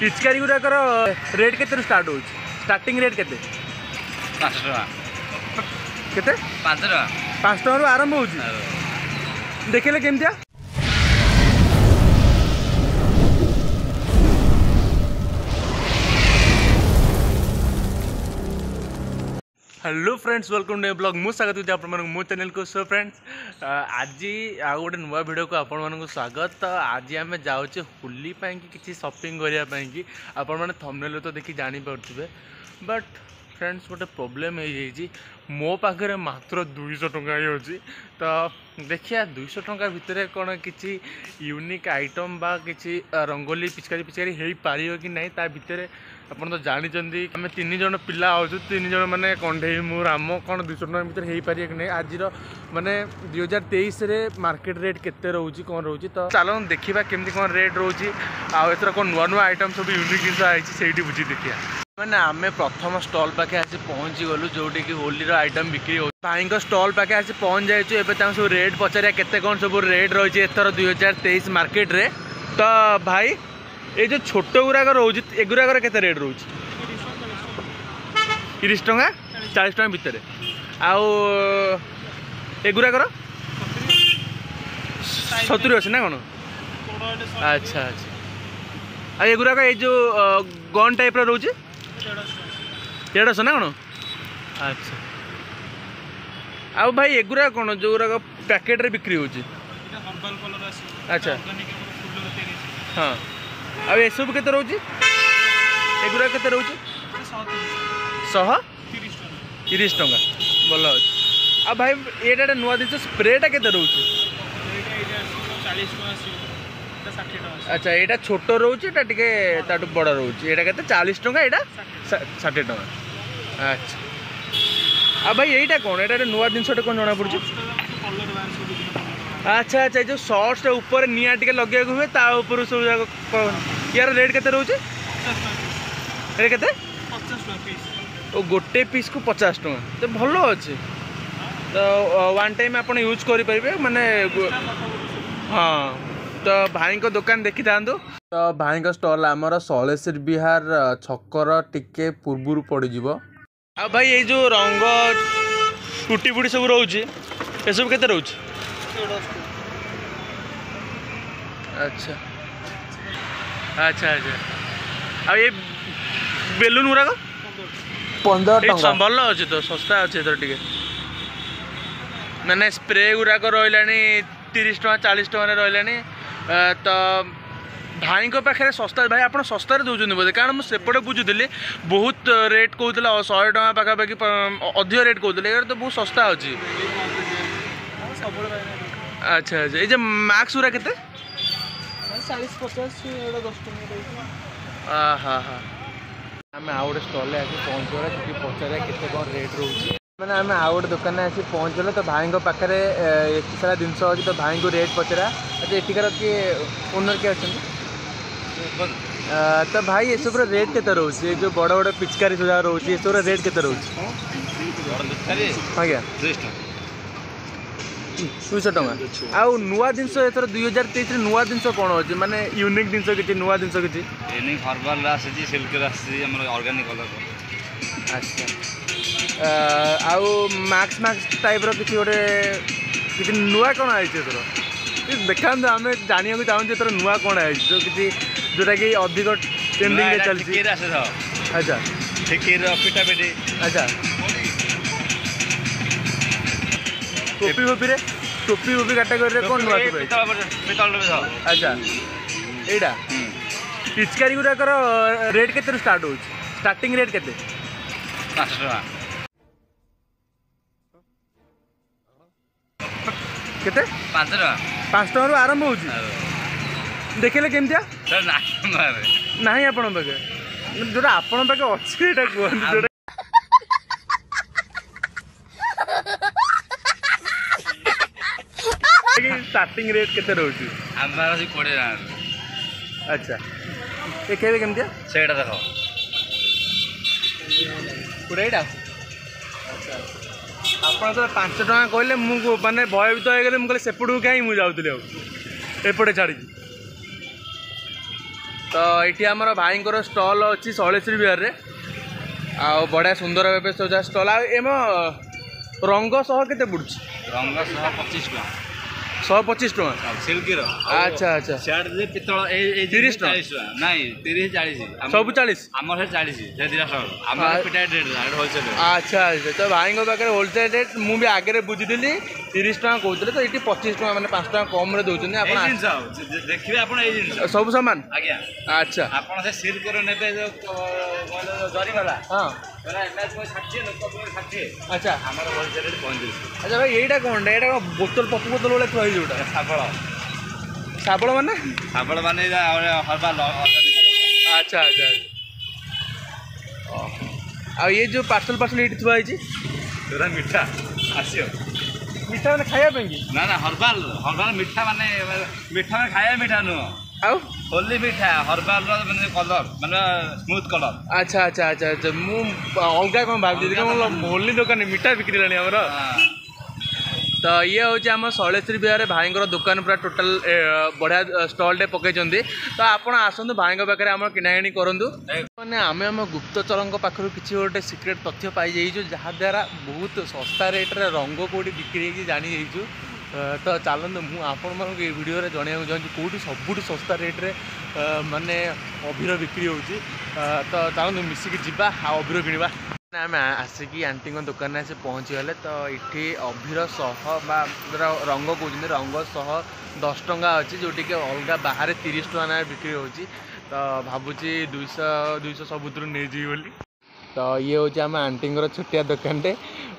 ପିଚକାରୀ ଗୁଡ଼ାକର ରେଟ୍ କେତେରୁ ଷ୍ଟାର୍ଟ ହେଉଛି ଷ୍ଟାର୍ଟିଂ ରେଟ୍ କେତେ ପାଞ୍ଚ ଟଙ୍କା କେତେ ପାଞ୍ଚ ଟଙ୍କା ପାଞ୍ଚ ଟଙ୍କାରୁ ଆରମ୍ଭ ହେଉଛି ଦେଖିଲେ କେମିତିଆ hello friends welcome to a blog ମୁଁ ସ୍ୱାଗତ କରୁଛି ଆପଣମାନଙ୍କୁ ମୋ ଚ୍ୟାନେଲ୍କୁ ସୋ ଫ୍ରେଣ୍ଡସ୍ ଆଜି ଆଉ ଗୋଟେ ନୂଆ ଭିଡ଼ିଓକୁ ଆପଣମାନଙ୍କୁ ସ୍ୱାଗତ ତ ଆଜି ଆମେ ଯାଉଛେ ହୋଲି ପାଇଁକି କିଛି ସପିଂ କରିବା ପାଇଁକି ଆପଣମାନେ ଥମ୍ନେଲ୍ ତ ଦେଖି ଜାଣିପାରୁଥିବେ ବଟ୍ ଫ୍ରେଣ୍ଡସ୍ ଗୋଟେ ପ୍ରୋବ୍ଲେମ୍ ହେଇଯାଇଛି ମୋ ପାଖରେ ମାତ୍ର ଦୁଇଶହ ଟଙ୍କା ହିଁ ଅଛି ତ ଦେଖିବା ଦୁଇଶହ ଟଙ୍କା ଭିତରେ କ'ଣ କିଛି ୟୁନିକ୍ ଆଇଟମ୍ ବା କିଛି ରଙ୍ଗୋଲି ପିଚକାରି ପିଚକାରି ହେଇପାରିବ କି ନାହିଁ ତା ଭିତରେ आप जानते आम तीन जन पिला आनज मैंने कंडे मु राम कौन दुश टाइम भितर हो पार कि नहीं आज मैंने दुई हजार तेईस मार्केट रेट के कौन रोच तो चलो देखा केमी कौन रेट रोच आर कौन नुआ नुआ आइटम सब यूनिक जिस आई से बुझे देखिए मैंने आम प्रथम स्टल पाखे आज पहुँची गलु जोटे होली रईटम बिक्री हो भाई स्टल पाखे आज पहुँच जाइ सब रेट पचार के रेट रही है एथर दुई हजार तेईस मार्केट तो भाई এই যে ছোট গুড়াক রয়েছে এগুড়াকর কেতে রেট রয়েছে তিরিশ টঙ্কা চাশ টঙ্কা ভিতরে আগুড়াকর সতুরি অছে না কোণ আচ্ছা আচ্ছা আর এগুড়াক এই যে গন টাইপর রয়েছে দেড়শো না কোণ আচ্ছা আউ ভাই এগুড়া কোণ যেগুড়াক প্যাকেটরে বিক্রি হচ্ছে আচ্ছা হ্যাঁ ଆଉ ଏସବୁ କେତେ ରହୁଛି ଏଗୁଡ଼ା କେତେ ରହୁଛି ଶହ ତିରିଶ ଟଙ୍କା ଭଲ ଅଛି ଆଉ ଭାଇ ଏଇଟା ଗୋଟେ ନୂଆ ଜିନିଷ ସ୍ପ୍ରେଟା କେତେ ରହୁଛି ଆଚ୍ଛା ଏଇଟା ଛୋଟ ରହୁଛି ଏଇଟା ଟିକେ ତାଠୁ ବଡ଼ ରହୁଛି ଏଇଟା କେତେ ଚାଳିଶ ଟଙ୍କା ଏଇଟା ଷାଠିଏ ଟଙ୍କା ଆଚ୍ଛା ଆଉ ଭାଇ ଏଇଟା କ'ଣ ଏଇଟା ଗୋଟେ ନୂଆ ଜିନିଷଟା କ'ଣ ଜଣାପଡ଼ୁଛି अच्छा अच्छा जो सर्ट्स ऊपर निया टे लगे हुए तापर सब जगह यार रेट के रोचे रेट के गोटे पीस को पचास टाँह तो भल अच्छे तो वन टाइम आप यूज करें मानने हाँ तो भाई को दुकान देखी था तो भाई का स्टल आमर शलेश्वर विहार छक टे पूर्व पड़ज आ भाई ये जो रंग टूटी फुटी सब रोचे ये सब के रोचे अच्छा अच्छा अच्छा अब ये बेलून गुराक भल अच्छे तो शस्ता अच्छे तो टे मैंने स्प्रे गुराक रही तीस टाँह चालीस टकर रही तो भाई पाखे शस्ता भाई आपड़ शस्तार दूसरे बोलते कारण मुझे बुझुदी बहुत रेट कहते शहे टाँह पाखापाखी अधिक रेट कहते तो बहुत शस्ता अच्छी अच्छा, अच्छा ये जो मैक्स हो रहा है कितने आम आउ गए स्टल पहुँचा कि पचारा के कौन रेट रोज मैंने आम आउ गए दुकान आँचल तो भाई पाखे एक सारा जिनस अच्छी तो भाई को रेट पचरा तो अच्छा इटिकार किए ओनर किए अच्छा तो भाई ये सब रेट के रोज ये जो बड़ बड़ पिचकारी सुधा रोचे ये सब रेट के रोज आज्ञा दुई ଦୁଇଶହ ଟଙ୍କା ଆଉ ନୂଆ ଜିନିଷ ଏଥର ଦୁଇ ହଜାର ତେଇଶରେ ନୂଆ ଜିନିଷ କ'ଣ ଅଛି ମାନେ ୟୁନିକ୍ ଜିନିଷ କିଛି ନୂଆ ଜିନିଷ କିଛି ୟୁନିକ୍ ହର୍ବାଲ୍ ଆସିଛି ସିଲ୍କର ଆସିଛି ଆମର ଅର୍ଗାନିକ୍ କଲର୍ ଆଚ୍ଛା ଆଉ ମାକ୍ସ ମାକ୍ସ ଟାଇପ୍ର କିଛି ଗୋଟେ କିଛି ନୂଆ କ'ଣ ଆସିଛି ଏଥର ଦେଖାନ୍ତୁ ଆମେ ଜାଣିବାକୁ ଚାହୁଁଛୁ ଏଥର ନୂଆ କ'ଣ ଆସିଛି ଯେଉଁ କିଛି ଯେଉଁଟାକି ଅଧିକ ଟ୍ରେଣ୍ଡିଂରେ ଚାଲିଛି ଆଚ୍ଛା ଠିକିର ପିଟାପିଟି ଆଚ୍ଛା ଟୋପି ଫୋପିରେ ଟୋପି ଫୋପି କାଟାଗୋରୀରେ କ'ଣ ନୂଆ ଆଚ୍ଛା ଏଇଟା ପିଚକାରୀ ଗୁଡ଼ାକର ରେଟ୍ କେତେରୁ ଷ୍ଟାର୍ଟ ହେଉଛି ଷ୍ଟାର୍ଟିଂ ରେଟ୍ କେତେ ପାଞ୍ଚ ଟଙ୍କା କେତେ ପାଞ୍ଚ ଟଙ୍କା ପାଞ୍ଚ ଟଙ୍କାରୁ ଆରମ୍ଭ ହେଉଛି ଦେଖିଲେ କେମିତିଆ ନାହିଁ ଆପଣଙ୍କ ପାଖେ ଯେଉଁଟା ଆପଣଙ୍କ ପାଖେ ଅଛି ସେଇଟା କୁହନ୍ତୁ स्टार्टिंग रेट केते रहउची ଆମର ସେ କୋଡ଼ିଏ ଟଙ୍କା ଆଚ୍ଛା ଦେଖେଇବେ କେମିତିଆ ସେଇଟା ଦେଖ କୋଡ଼ିଏଟା ଆପଣ ତ ପାଞ୍ଚ ଟଙ୍କା କହିଲେ ମୁଁ ମାନେ ଭୟଭୀତ ହେଇଗଲି ମୁଁ କହିଲି ସେପଟକୁ କାହିଁ ମୁଁ ଯାଉଥିଲି ଆଉ ଏପଟେ ଛାଡ଼ିକି ତ ଏଠି ଆମର ଭାଇଙ୍କର ଷ୍ଟଲ୍ ଅଛି ଶୈଳେଶ୍ୱରୀ ବିହାରରେ ଆଉ ବଢ଼ିଆ ସୁନ୍ଦର ଏବେ ସଜା ଷ୍ଟଲ୍ ଆଉ ଏମ ରଙ୍ଗ ସହ କେତେ ପଡ଼ୁଛି ରଙ୍ଗ ଶହ ପଚିଶ ଟଙ୍କା ଶହ ପଚିଶ ଟଙ୍କା ସିଲ୍କିର ଆଚ୍ଛା ଆଚ୍ଛା ସିଆଡ଼େ ପିତ୍ତଳ ତିରିଶ ଟଙ୍କା ନାଇଁ ତିରିଶ ଚାଳିଶ ସବୁ ଚାଳିଶ ଆମର ସେ ଚାଳିଶ ସେ ଦୁଇଟା ଶହ ଆମର ପିଟାଇ ରେଟ୍ ହୋଲସେଲ୍ ଆଚ୍ଛା ଆଚ୍ଛା ତ ଭାଇଙ୍କ ପାଖରେ ହୋଲସେଲ୍ ରେଟ୍ ମୁଁ ବି ଆଗରେ ବୁଝିଥିଲି ତିରିଶ ଟଙ୍କା କହୁଥିଲେ ତ ଏଠି ପଚିଶ ଟଙ୍କା ମାନେ ପାଞ୍ଚ ଟଙ୍କା କମ୍ରେ ଦେଉଛନ୍ତି ଆପଣ ଦେଖିବେ ଆପଣ ଏଇ ଜିନିଷ ସବୁ ସମାନ ଆଜ୍ଞା ଆଚ୍ଛା ଆପଣ ସେ ସିଲ୍କର ନେବେ ଯେଉଁ ଜରିବାଲା ହଁ ଆଚ୍ଛା ଆଚ୍ଛା ଭାଇ ଏଇଟା କ'ଣଟା ଏଇଟା କ'ଣ ବୋତଲ ପପୁ ବୋତଲ ଭଳିଆ ଥୁଆ ହେଇଛି ଯେଉଁଟା ଶାବଳ ଶାବଳ ମାନେ ଶାବଳ ମାନେ ଆଚ୍ଛା ଆଚ୍ଛା ଆଉ ଇଏ ଯେଉଁ ପାର୍ସଲ ପାର୍ସଲ ଏଇଠି ଥୁଆ ହେଇଛି ସେଟା ମିଠା ଆସିବ ମିଠା ମାନେ ଖାଇବା ପାଇଁ କି ନା ନା ହର୍ବାଲ ହର୍ବାଲ ମିଠା ମାନେ ମିଠା ମାନେ ଖାଇବା ମିଠା ନୁହଁ ଆଉ ହୋଲି ମିଠା ହର୍ବାଲର ମାନେ କଲର୍ ମାନେ ସ୍ମୁଥ୍ କଲର୍ ଆଚ୍ଛା ଆଚ୍ଛା ଆଚ୍ଛା ଆଚ୍ଛା ମୁଁ ଅଲଗା କ'ଣ ଭାବୁଛି ହୋଲି ଦୋକାନ ମିଠା ବିକ୍ରି ବିକ୍ରିଲାଣି ଆମର ତ ଇଏ ହେଉଛି ଆମ ଶୈଳେଶ୍ରୀ ବିହାର ଭାଇଙ୍କର ଦୋକାନ ପୁରା ଟୋଟାଲ ବଢ଼ିଆ ଷ୍ଟଲ୍ଟେ ପକେଇଛନ୍ତି ତ ଆପଣ ଆସନ୍ତୁ ଭାଇଙ୍କ ପାଖରେ ଆମର କିଣାକିଣି କରନ୍ତୁ ମାନେ ଆମେ ଆମ ଗୁପ୍ତଚରଙ୍କ ପାଖରୁ କିଛି ଗୋଟେ ସିକ୍ରେଟ୍ ତଥ୍ୟ ପାଇଯାଇଛୁ ଯାହାଦ୍ୱାରା ବହୁତ ଶସ୍ତା ରେଟ୍ରେ ରଙ୍ଗ କେଉଁଠି ବିକ୍ରି ହେଇକି ଜାଣିଯାଇଛୁ त चाँदु म आपडियो जोइन्छु के सबुठु शास्ता रेट्रे म अभिर बिक्री हौ ता मिसि जा आसकि आन्टी दोकान आँचिगले त यी अभिर सहमा रङ कि रङ्गसह दस टाइँ जोटि अलगा बाहेक तिरि टा बिक्री हुन्छ त भुचि दुईश दुई सय सबै त य आन्टी र छोटिया दोकानटे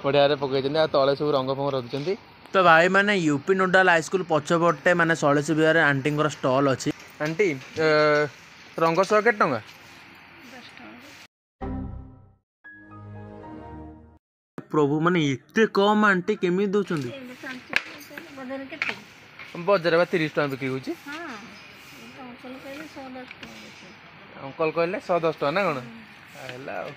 बढिया पके तङ फो रुचि चाहिँ ତ ଭାଇମାନେ ୟୁପି ନୋଡ଼ାଲ ହାଇସ୍କୁଲ ପଛପଟେ ମାନେ ସଳିସି ବିହାରରେ ଆଣ୍ଟିଙ୍କର ଷ୍ଟଲ୍ ଅଛି ଆଣ୍ଟି ରଙ୍ଗ ସହ କେତେ ଟଙ୍କା ପ୍ରଭୁ ମାନେ ଏତେ କମ୍ ଆଣ୍ଟି କେମିତି ଦେଉଛନ୍ତି ବଜାର ବା ତିରିଶ ଟଙ୍କା ବିକ୍ରି ହେଉଛି ଅଙ୍କଲ କହିଲେ ଶହ ଦଶ ଟଙ୍କା ନା କ'ଣ ହେଲା ଆଉ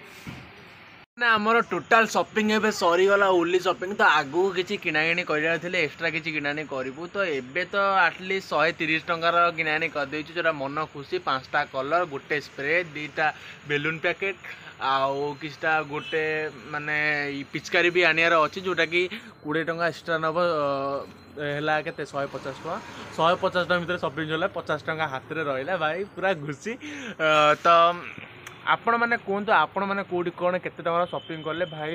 ନା ଆମର ଟୋଟାଲ୍ ସପିଂ ଏବେ ସରିଗଲା ଓଲି ସପିଂ ତ ଆଗକୁ କିଛି କିଣାକିଣି କରିବାର ଥିଲେ ଏକ୍ସଟ୍ରା କିଛି କିଣାକିଣି କରିବୁ ତ ଏବେ ତ ଆଟଲିଷ୍ଟ ଶହେ ତିରିଶ ଟଙ୍କାର କିଣାକିଣି କରିଦେଇଛୁ ଯେଉଁଟା ମନ ଖୁସି ପାଞ୍ଚଟା କଲର୍ ଗୋଟେ ସ୍ପ୍ରେ ଦୁଇଟା ବେଲୁନ୍ ପ୍ୟାକେଟ୍ ଆଉ କିଛିଟା ଗୋଟେ ମାନେ ପିଚକାରୀ ବି ଆଣିବାର ଅଛି ଯେଉଁଟାକି କୋଡ଼ିଏ ଟଙ୍କା ଏକ୍ସଟ୍ରା ନେବ ହେଲା କେତେ ଶହେ ପଚାଶ ଟଙ୍କା ଶହେ ପଚାଶ ଟଙ୍କା ଭିତରେ ସପିଂ ହେଲା ପଚାଶ ଟଙ୍କା ହାତରେ ରହିଲା ଭାଇ ପୁରା ଖୁସି ତ ଆପଣମାନେ କୁହନ୍ତୁ ଆପଣମାନେ କେଉଁଠି କ'ଣ କେତେ ଟଙ୍କାର ସପିଂ କଲେ ଭାଇ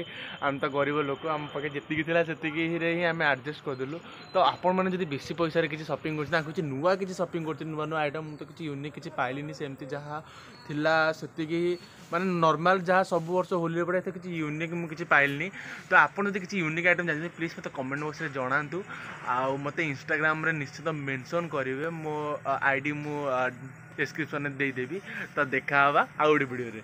ଆମେ ତ ଗରିବ ଲୋକ ଆମ ପାଖେ ଯେତିକି ଥିଲା ସେତିକିରେ ହିଁ ଆମେ ଆଡ଼ଜଷ୍ଟ କରିଦେଲୁ ତ ଆପଣମାନେ ଯଦି ବେଶୀ ପଇସାରେ କିଛି ସପିଂ କରୁଛନ୍ତି ତାଙ୍କୁ କିଛି ନୂଆ କିଛି ସପିଂ କରୁଛନ୍ତି ନୂଆ ନୂଆ ଆଇଟମ୍ ମୁଁ ତ କିଛି ୟୁନିକ୍ କିଛି ପାଇଲିନି ସେମିତି ଯାହା ଥିଲା ସେତିକି ମାନେ ନର୍ମାଲ୍ ଯାହା ସବୁ ବର୍ଷ ହୋଲିରେ ପଡ଼େ ଏତେ କିଛି ୟୁନିକ୍ ମୁଁ କିଛି ପାଇଲିନି ତ ଆପଣ ଯଦି କିଛି ୟୁନିକ୍ ଆଇଟମ୍ ଜାଣିଛନ୍ତି ପ୍ଲିଜ୍ ମୋତେ କମେଣ୍ଟ ବକ୍ସରେ ଜଣାନ୍ତୁ ଆଉ ମୋତେ ଇନଷ୍ଟାଗ୍ରାମରେ ନିଶ୍ଚିତ ମେନସନ୍ କରିବେ ମୋ ଆଇ ଡ଼ି ମୁଁ ଡେସ୍କ୍ରିପ୍ସନ୍ରେ ଦେଇଦେବି ତ ଦେଖା ହେବା ଆଉ ଗୋଟେ ଭିଡ଼ିଓରେ